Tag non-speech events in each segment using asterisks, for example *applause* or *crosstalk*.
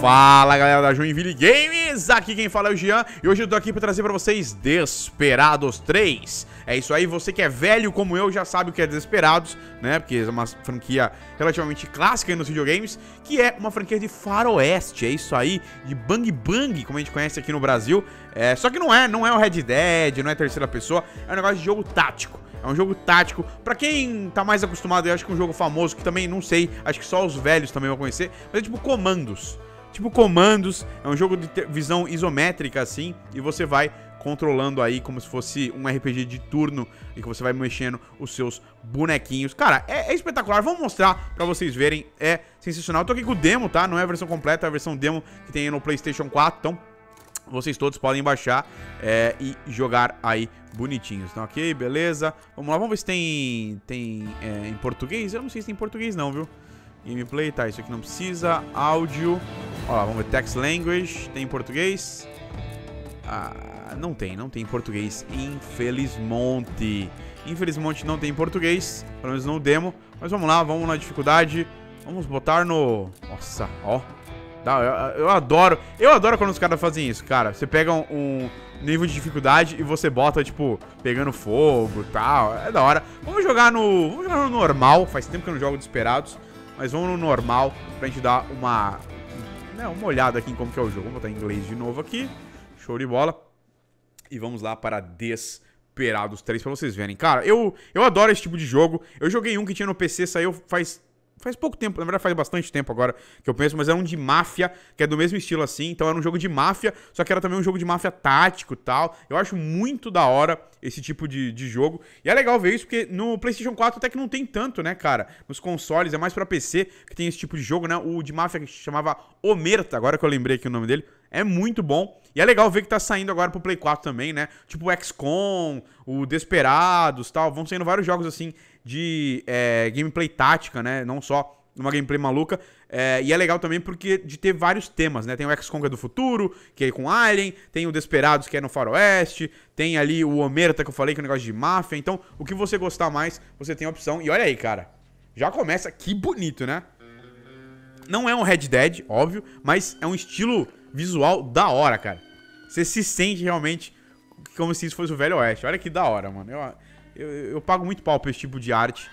Fala galera da Joinville Games, aqui quem fala é o Jean e hoje eu tô aqui pra trazer pra vocês Desperados 3 É isso aí, você que é velho como eu já sabe o que é Desperados, né, porque é uma franquia relativamente clássica nos videogames Que é uma franquia de faroeste, é isso aí, de bang bang, como a gente conhece aqui no Brasil é, Só que não é, não é o Red Dead, não é terceira pessoa, é um negócio de jogo tático é um jogo tático. Pra quem tá mais acostumado, eu acho que é um jogo famoso, que também não sei, acho que só os velhos também vão conhecer, mas é tipo comandos. Tipo comandos, é um jogo de visão isométrica assim, e você vai controlando aí como se fosse um RPG de turno e que você vai mexendo os seus bonequinhos. Cara, é, é, espetacular. Vamos mostrar pra vocês verem. É sensacional. Eu tô aqui com o demo, tá? Não é a versão completa, é a versão demo que tem aí no PlayStation 4. Então, vocês todos podem baixar é, e jogar aí bonitinhos. Então, ok, beleza. Vamos lá, vamos ver se tem, tem é, em português. Eu não sei se tem em português não, viu? Gameplay, tá, isso aqui não precisa. Áudio. Ó lá, vamos ver text language. Tem em português? Ah, não tem, não tem em português. Infelizmente. Infelizmente não tem em português. Pelo menos no demo. Mas vamos lá, vamos na dificuldade. Vamos botar no... Nossa, ó. Eu, eu, adoro. Eu adoro quando os caras fazem isso, cara. Você pega um, um, nível de dificuldade e você bota, tipo, pegando fogo e tal. É da hora. Vamos jogar no. Vamos jogar no normal. Faz tempo que eu não jogo Desperados. Mas vamos no normal pra gente dar uma. Né, uma olhada aqui em como que é o jogo. Vamos botar em inglês de novo aqui. Show de bola. E vamos lá para Desperados 3 pra vocês verem. Cara, eu, eu adoro esse tipo de jogo. Eu joguei um que tinha no PC, saiu faz Faz pouco tempo, na verdade faz bastante tempo agora que eu penso, mas era um de máfia, que é do mesmo estilo assim, então era um jogo de máfia, só que era também um jogo de máfia tático e tal. Eu acho muito da hora esse tipo de, de jogo. E é legal ver isso, porque no PlayStation 4 até que não tem tanto, né, cara? Nos consoles, é mais pra PC que tem esse tipo de jogo, né? O de máfia que chamava Omerta, agora que eu lembrei aqui o nome dele, é muito bom. E é legal ver que tá saindo agora pro Play 4 também, né? Tipo o XCOM, o Desperados tal. Vão saindo vários jogos assim de é, gameplay tática, né? Não só uma gameplay maluca. É, e é legal também porque de ter vários temas, né? Tem o é do futuro, que é com Alien, tem o Desperados que é no faroeste, tem ali o Omerta que eu falei que é um negócio de máfia. Então, o que você gostar mais, você tem a opção. E olha aí, cara. Já começa, que bonito, né? Não é um Red Dead, óbvio, mas é um estilo visual da hora, cara. Você se sente realmente como se isso fosse o Velho Oeste. Olha que da hora, mano. Eu, eu, eu pago muito pau pra esse tipo de arte.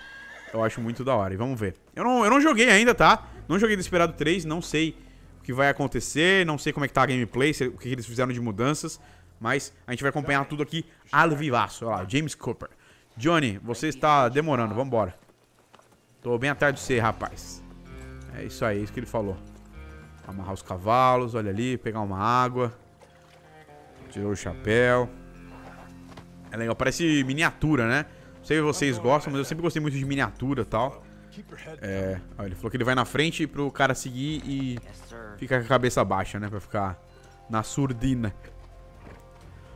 Eu acho muito da hora. E vamos ver. Eu não, eu não joguei ainda, tá? Não joguei Desesperado 3, não sei o que vai acontecer, não sei como é que tá a gameplay, o que eles fizeram de mudanças. Mas a gente vai acompanhar tudo aqui al vivaço. Olha lá, James Cooper. Johnny, você está demorando, vambora. Tô bem atrás de você, rapaz. É isso aí, é isso que ele falou. Amarrar os cavalos, olha ali, pegar uma água. Tirou o chapéu. É legal, parece miniatura, né? Não sei se vocês gostam, mas eu sempre gostei muito de miniatura e tal. É, ó, ele falou que ele vai na frente pro cara seguir e fica com a cabeça baixa, né? Pra ficar na surdina.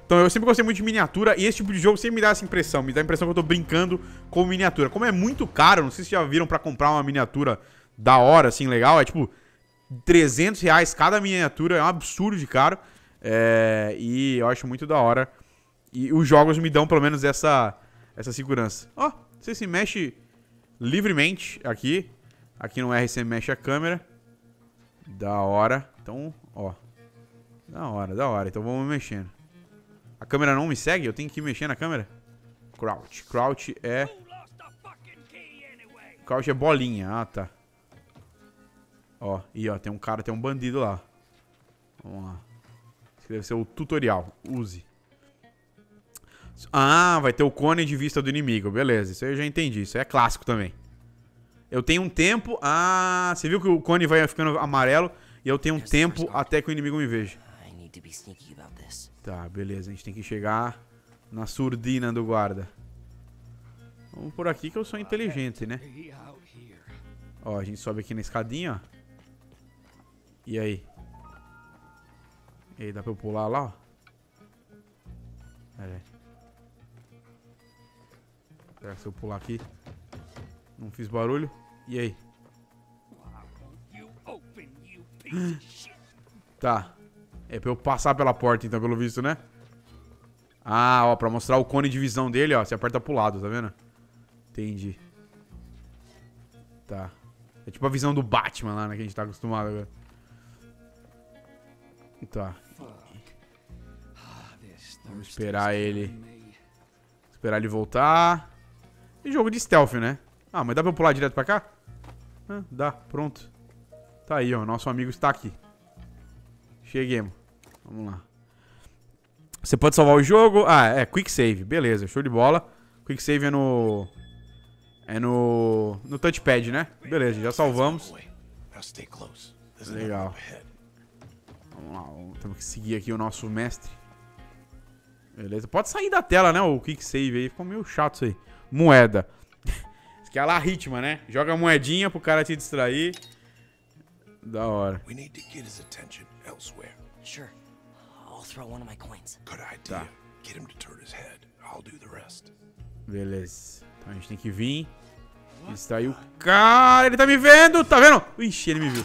Então eu sempre gostei muito de miniatura e esse tipo de jogo sempre me dá essa impressão. Me dá a impressão que eu tô brincando com miniatura. Como é muito caro, não sei se já viram pra comprar uma miniatura da hora, assim, legal. É tipo 300 reais cada miniatura, é um absurdo de caro. É, e eu acho muito da hora e os jogos me dão pelo menos essa, essa segurança. Ó, oh, você se mexe livremente aqui. Aqui no R você mexe a câmera. Da hora. Então, ó. Da hora, da hora. Então vamos mexendo. A câmera não me segue? Eu tenho que mexer na câmera? Crouch. Crouch é... Crouch é bolinha. Ah, tá. Ó, e ó, tem um cara, tem um bandido lá. Vamos lá. Esse deve ser o tutorial. Use. Ah, vai ter o cone de vista do inimigo. Beleza, isso aí eu já entendi. Isso aí é clássico também. Eu tenho um tempo... Ah, você viu que o cone vai ficando amarelo e eu tenho um tempo até que o inimigo me veja. Tá, beleza. A gente tem que chegar na surdina do guarda. Vamos por aqui que eu sou inteligente, né? Ó, a gente sobe aqui na escadinha, ó. E aí? E aí, dá pra eu pular lá, ó? Pera aí. Será que se eu pular aqui? Não fiz barulho? E aí? Tá. É pra eu passar pela porta, então, pelo visto, né? Ah, ó, pra mostrar o cone de visão dele, ó. Você aperta pro lado, tá vendo? Entendi. Tá. É tipo a visão do Batman lá, né? Que a gente tá acostumado agora. Tá. Vamos esperar ele. Esperar ele voltar. E jogo de stealth, né? Ah, mas dá pra eu pular direto pra cá? Ah, dá, pronto. Tá aí, ó. Nosso amigo está aqui. Cheguemos. Vamos lá. Você pode salvar o jogo. Ah, é, quick save. Beleza, show de bola. Quick save é no... É no... No touchpad, né? Beleza, já salvamos. Legal. Vamos lá, temos que seguir aqui o nosso mestre. Beleza, pode sair da tela, né? O quick save aí. Ficou meio chato isso aí. Moeda. Isso aqui é a ritma, né? Joga a moedinha pro cara te distrair. Da hora. We need to get his attention elsewhere. Sure. I'll throw one of my coins. Good idea. Tá. Get him to turn his head. I'll do the rest. Beleza. Então a gente tem que vir. Distrair o cara. Ele tá me vendo. Tá vendo? Ixi, ele me viu.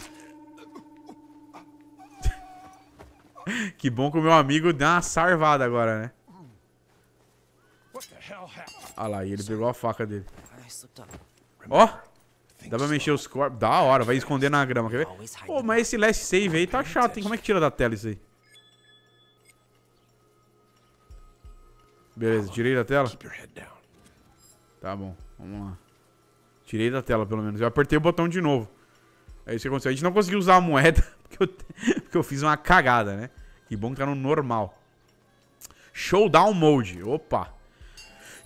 *laughs* que bom que o meu amigo deu uma sarvada agora, né? Olha lá, ele pegou a faca dele. Ó, Think dá pra mexer os corpos. Da hora, vai esconder na grama, quer ver? Pô, the mas esse last save aí tá chato, hein? Como é que tira da tela isso aí? Beleza, tirei da tela? Tá bom, vamos lá. Tirei da tela, pelo menos. Eu apertei o botão de novo. É isso que aconteceu. A gente não conseguiu usar a moeda *laughs* porque eu, porque eu fiz uma cagada, né? Que bom que tá no normal. Showdown Mode. Opa.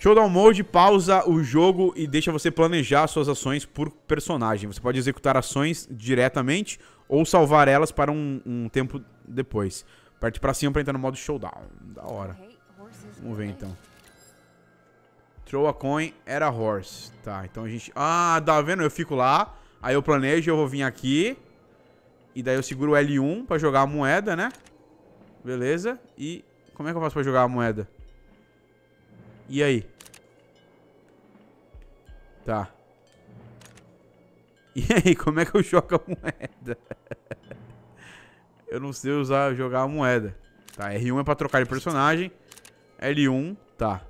Showdown Mode pausa o jogo e deixa você planejar suas ações por personagem. Você pode executar ações diretamente ou salvar elas para um, um tempo depois. Parte pra cima pra entrar no modo Showdown. Da hora. Vamos ver então. Throw a coin era horse. Tá, então a gente... Ah, tá vendo? Eu fico lá, aí eu planejo, eu vou vir aqui. E daí eu seguro o L1 pra jogar a moeda, né? Beleza. E como é que eu faço pra jogar a moeda? E aí? Tá. E aí, como é que eu jogo a moeda? eu não sei usar, jogar a moeda. Tá, R1 é pra trocar de personagem. L1, tá.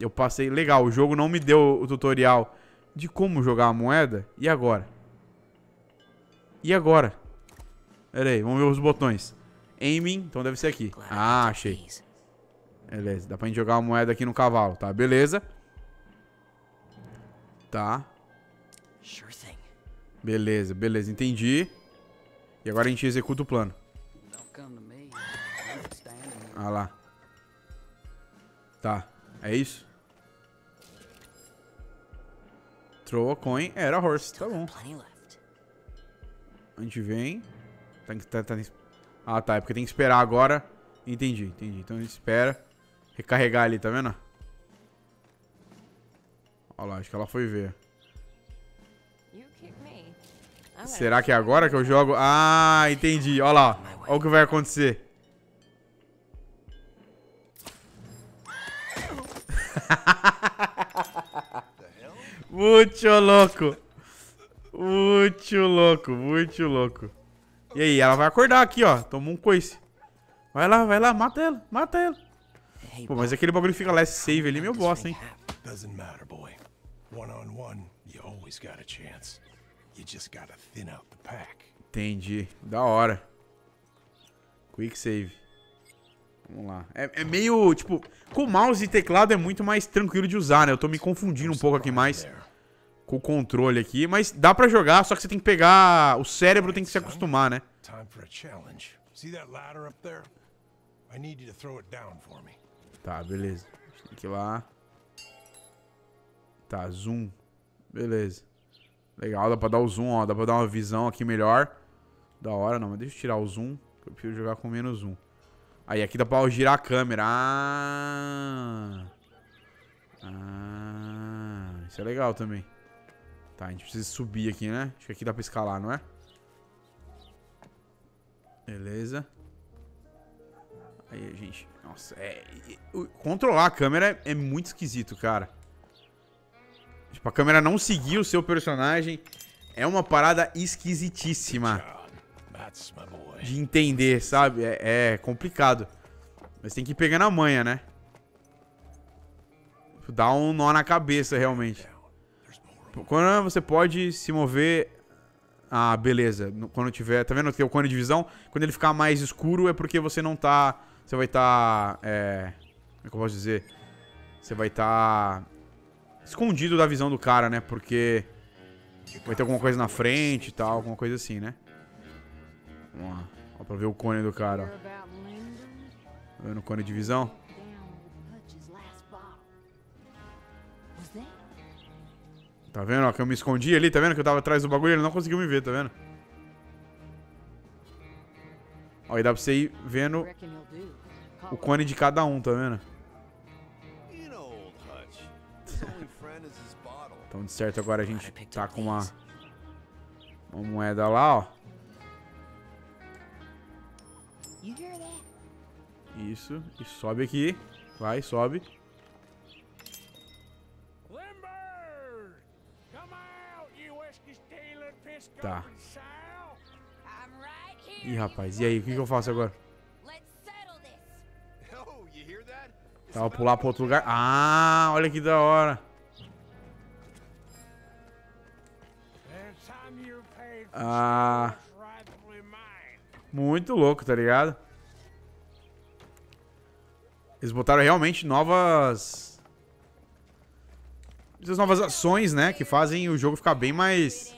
Eu passei. Legal, o jogo não me deu o tutorial de como jogar a moeda. E agora? E agora? Pera aí, vamos ver os botões. Aiming, então deve ser aqui. Ah, achei. Beleza, dá pra gente jogar uma moeda aqui no cavalo, tá? Beleza. Tá. Sure thing. Beleza, beleza, entendi. E agora a gente executa o plano. Ah lá. Tá, é isso? Throw a coin, era horse, tá bom. A gente vem. Que, tá, tá- ah, tá. É porque tem que esperar agora. Entendi, entendi. Então a gente espera. Recarregar ali, tá vendo? Olha lá, acho que ela foi ver. Será que é agora que eu jogo? Ah, entendi. Olha lá. Olha o que vai acontecer. *laughs* Muito louco. Muito louco, muito louco. E aí, ela vai acordar aqui, ó. Tomou um coice. Vai lá, vai lá, mata ela, mata ela. Pô, mas aquele bagulho fica last save ali, meu bosta, ring hein? happen. Doesn't matter, boy. One on one, you always got a chance. You just gotta thin out the pack. Entendi. Da hora. Quick save. Vamos lá. É, é meio, tipo, com mouse e teclado é muito mais tranquilo de usar, né? Eu tô me confundindo um pouco aqui mais com o controle aqui. Mas dá pra jogar, só que você tem que pegar... O cérebro tem que se acostumar, né? Time for a challenge. See that ladder up there? I need you to throw it down for me. Tá, beleza. Tem que ir lá. Tá, zoom. Beleza. Legal, dá pra dar o zoom, ó. Dá pra dar uma visão aqui melhor. Da hora, não. Mas deixa eu tirar o zoom. Que eu prefiro jogar com menos zoom. Aí, aqui dá pra girar a câmera. Ah. Ah. Isso é legal também. Tá, a gente precisa subir aqui, né? Acho que aqui dá pra escalar, não é? Beleza. Aí, gente. Nossa, é. o- Controlar a câmera é, é muito esquisito, cara. Tipo, a câmera não seguir o seu personagem é uma parada esquisitíssima de entender, sabe? É, é complicado. Mas tem que ir pegando a manha, né? Dá um nó na cabeça, realmente. Quando você pode se mover Ah, beleza. Quando tiver... Tá vendo que o cone de visão? Quando ele ficar mais escuro é porque você não tá... Você vai tá... É... Como é que eu posso dizer? Você vai tá... Escondido da visão do cara, né? Porque... Vai ter alguma coisa na frente e tal. Alguma coisa assim, né? Vamos lá. Ó, pra ver o cone do cara, ó. Tá vendo o cone de visão? Tá vendo, ó, que eu me escondi ali, tá vendo que eu tava atrás do bagulho, ele não conseguiu me ver, tá vendo? Ó, e dá pra você ir vendo o cone de cada um, tá vendo? Então, de certo, agora a gente tá com uma, uma moeda lá, ó. You hear that? Isso, e sobe aqui. Vai, sobe. Tá. Ih, rapaz, e aí, o que, que eu faço agora? Let's settle this. Oh, you hear that? Tá, vou pular pra outro lugar. Ah, olha que da hora. Ah. Muito louco, tá ligado? Eles botaram realmente novas. Essas novas ações, né? Que fazem o jogo ficar bem mais.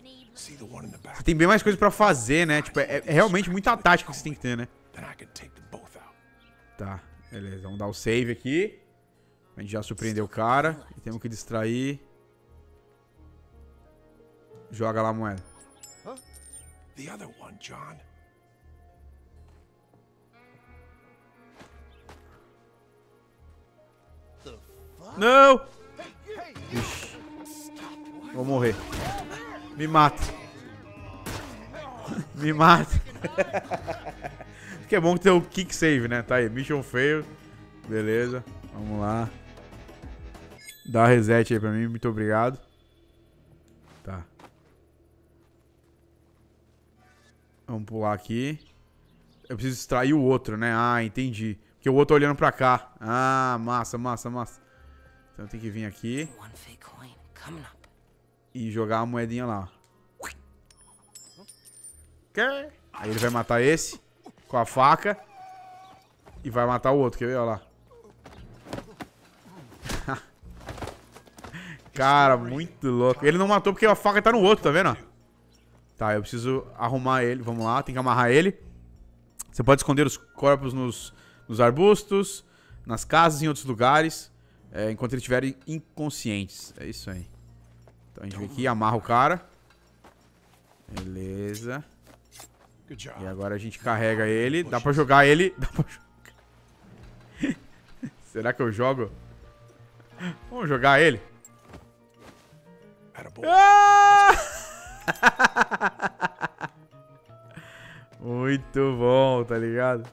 Você tem bem mais coisa pra fazer, né? Tipo, é, é realmente muita tática que você tem que ter, né? Tá, beleza. Vamos dar o save aqui. A gente já surpreendeu o cara. E temos que distrair. Joga lá a moeda. The other one, John. Não! Ixi. Vou morrer. Me mata. Me mata. que é bom que tem o kick save, né? Tá aí, mission fail. Beleza. Vamos lá. Dá reset aí pra mim, muito obrigado. Tá. Vamos pular aqui. Eu preciso extrair o outro, né? Ah, entendi. Porque o outro olhando pra cá. Ah, massa, massa, massa. Então tem que vir aqui e jogar a moedinha lá. Quer? Aí ele vai matar esse com a faca e vai matar o outro, quer ver? Olha lá. *laughs* Cara, muito louco. Ele não matou porque a faca tá no outro, tá vendo? Tá, eu preciso arrumar ele. Vamos lá, tem que amarrar ele. Você pode esconder os corpos nos, nos arbustos, nas casas e em outros lugares, é, enquanto eles estiverem inconscientes. É isso aí. Então a gente vem aqui, amarra o cara. Beleza. E agora a gente carrega ele. Dá pra jogar ele. *laughs* Dá pra jogar. *laughs* Será que eu jogo? Vamos jogar ele. Ah! *laughs* Muito bom, tá ligado?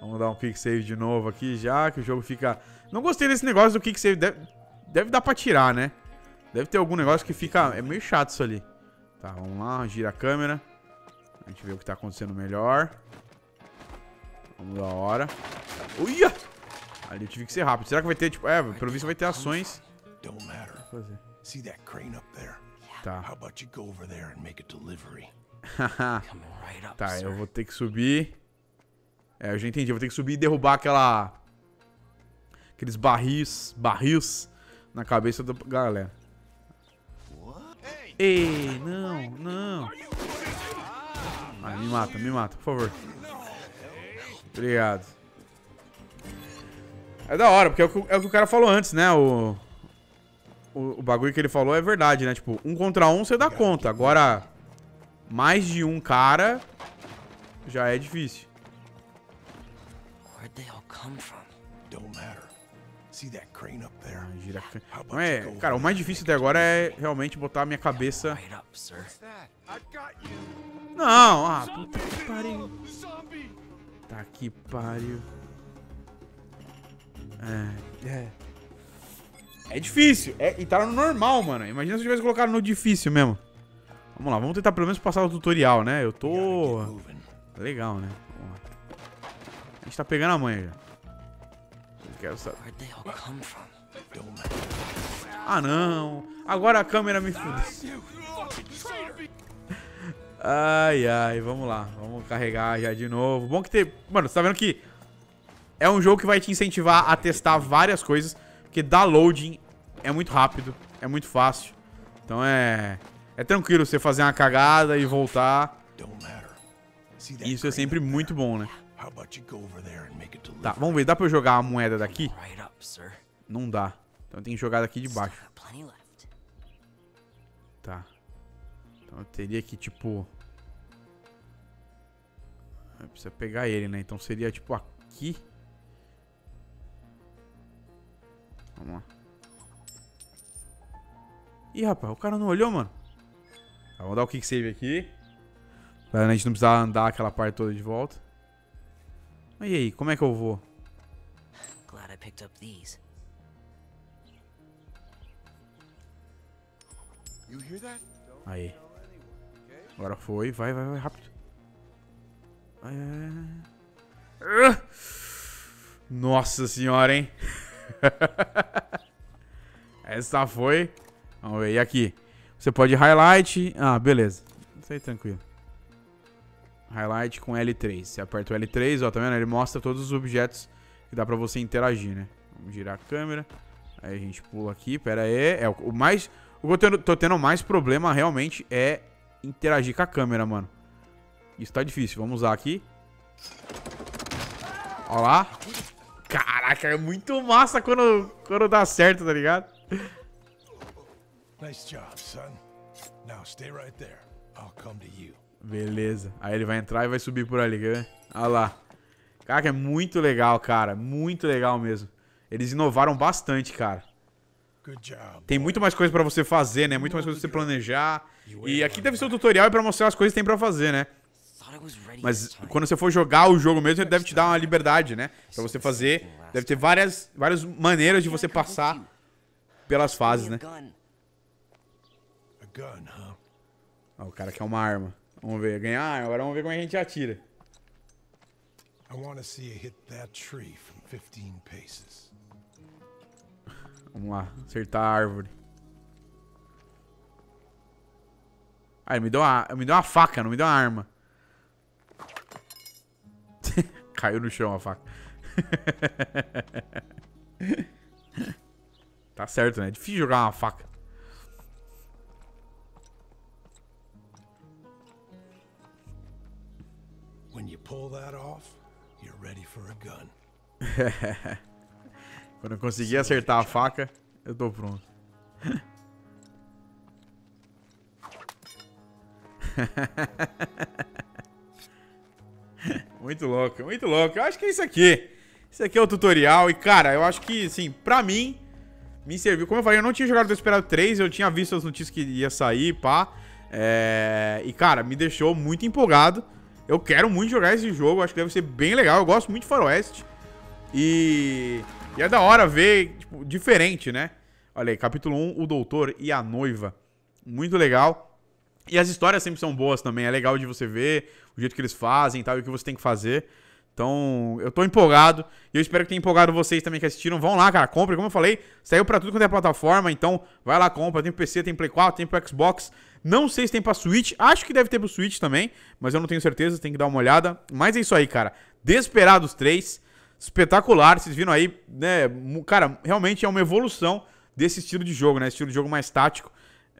Vamos dar um kick save de novo aqui já, que o jogo fica... Não gostei desse negócio do kick save. Deve, deve dar pra tirar, né? Deve ter algum negócio que fica... É meio chato isso ali. Tá, vamos lá, gira a câmera. A gente vê o que tá acontecendo melhor. Vamos da hora. Uia! Ali eu tive que ser rápido. Será que vai ter, tipo... É, pelo visto vai ter ações. Don't matter. See that crane up there? Tá. How about you go over there and make a delivery? *laughs* Coming right up, Tá, eu vou ter que subir. É, eu já entendi. Eu vou ter que subir e derrubar aquela. Aqueles barris. Barris na cabeça da galera. Ei, não, não. Ai, me mata, me mata, por favor. Obrigado. É da hora, porque é o que, é o que o cara falou antes, né? O, o, o bagulho que ele falou é verdade, né? Tipo, um contra um você dá conta. Agora, mais de um cara já é difícil. Where'd they all come from? Don't matter. See that crane up there? Ah, Não é, cara, o mais difícil até agora é realmente botar a minha cabeça. Não, ah, puta que pariu. Tá que pariu. É, é. É difícil. É, e tá no normal, mano. Imagina se eu tivesse colocado no difícil mesmo. Vamos lá, vamos tentar pelo menos passar o tutorial, né? Eu tô. moving. Legal, né? A gente tá pegando a manha já. Quero saber. Ah, não. Agora a câmera me fudeu. Ai, ai, vamos lá. Vamos carregar já de novo. Bom que ter... Mano, você tá vendo que é um jogo que vai te incentivar a testar várias coisas. Porque dar loading é muito rápido, é muito fácil. Então é... É tranquilo você fazer uma cagada e voltar. Isso é sempre muito bom, né? How about you go over there and make it deliver? Tá, vamos ver. Dá pra eu jogar a moeda daqui? Right up, sir. Não dá. Então eu tenho que jogar daqui de baixo. Got plenty left. Tá. Então eu teria que, tipo... Eu preciso pegar ele, né? Então seria, tipo, aqui. Vamos lá. Ih, rapaz, o cara não olhou, mano. Tá, vamos dar o kick save aqui. Pra gente não precisar andar aquela parte toda de volta. E aí, como é que eu vou? Glad I picked up these. You hear that? Aí. Agora foi. Vai, vai, vai, rápido. Vai, vai. Ah! Nossa senhora, hein? *laughs* Essa foi. Vamos ver. E aqui? Você pode highlight. Ah, beleza. Isso aí, tranquilo. Highlight com L3. Você aperta o L3, ó, tá vendo? Ele mostra todos os objetos que dá pra você interagir, né? Vamos girar a câmera. Aí a gente pula aqui, pera aí. É, o mais... O que eu tô tendo mais problema realmente é interagir com a câmera, mano. Isso tá difícil. Vamos usar aqui. Ó lá. Caraca, é muito massa quando, quando dá certo, tá ligado? Nice job, son. Now stay right there. I'll come to you. Beleza. Aí ele vai entrar e vai subir por ali, quer ver? Olha lá. Caraca, é muito legal, cara. Muito legal mesmo. Eles inovaram bastante, cara. Tem muito mais coisa pra você fazer, né? Muito mais coisa pra você planejar. E aqui deve ser o tutorial pra mostrar as coisas que tem pra fazer, né? Mas quando você for jogar o jogo mesmo, ele deve te dar uma liberdade, né? Pra você fazer. Deve ter várias, várias maneiras de você passar pelas fases, né? Gun. Huh? Ó, o cara quer uma arma. Vamos ver. Ganhar arma. Agora vamos ver como a gente atira. I want to see you hit that tree from 15 paces. Vamos lá. Acertar a árvore. Ah, ele me deu uma, me deu uma faca, não me deu uma arma. *laughs* Caiu no chão a faca. *laughs* tá certo, né? É difícil jogar uma faca. When you pull that off, you're ready for a gun. *laughs* Quando eu conseguir acertar a faca, eu tô pronto. *laughs* muito louco, muito louco. Eu acho que é isso aqui. Isso aqui é o tutorial. E, cara, eu acho que, assim, pra mim, me serviu. Como eu falei, eu não tinha jogado Desperado 3, eu tinha visto as notícias que ia sair, pá. É... E, cara, me deixou muito empolgado. Eu quero muito jogar esse jogo, acho que deve ser bem legal. Eu gosto muito de Faroeste. E, e é da hora ver, tipo, diferente, né? Olha aí, capítulo 1, o doutor e a noiva. Muito legal. E as histórias sempre são boas também. É legal de você ver o jeito que eles fazem e tal, e o que você tem que fazer. Então, eu tô empolgado. E eu espero que tenha empolgado vocês também que assistiram. Vão lá, cara, compre. Como eu falei, saiu pra tudo quanto é plataforma. Então, vai lá, compra. Tem pro PC, tem pro Play 4, tem pro Xbox. Não sei se tem pra Switch. Acho que deve ter pro Switch também. Mas eu não tenho certeza, tem que dar uma olhada. Mas é isso aí, cara. Desperados 3. Espetacular. Vocês viram aí, né? Cara, realmente é uma evolução desse estilo de jogo, né? Estilo de jogo mais tático.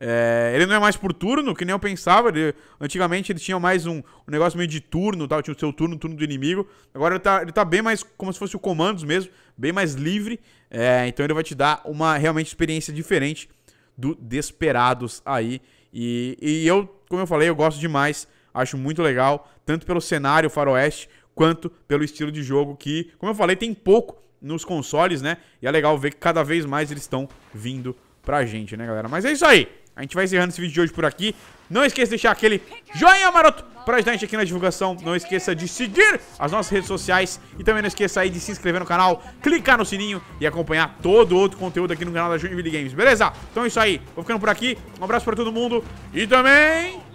É, ele não é mais por turno, que nem eu pensava. Ele- antigamente ele tinha mais um, um negócio meio de turno, tal, tinha o seu turno, turno do inimigo. Agora ele tá, ele tá bem mais como se fosse o comandos mesmo, bem mais livre. É, então ele vai te dar uma realmente experiência diferente do Desperados aí. E, e eu, como eu falei, eu gosto demais. Acho muito legal, tanto pelo cenário faroeste, quanto pelo estilo de jogo que, como eu falei, tem pouco nos consoles, né? E é legal ver que cada vez mais eles estão vindo pra gente, né, galera? Mas é isso aí. A gente vai encerrando esse vídeo de hoje por aqui. Não esqueça de deixar aquele joinha maroto pra ajudar a gente aqui na divulgação. Não esqueça de seguir as nossas redes sociais. E também não esqueça aí de se inscrever no canal, clicar no sininho e acompanhar todo outro conteúdo aqui no canal da Joinville Games, beleza? Então é isso aí. Vou ficando por aqui. Um abraço pra todo mundo. E também...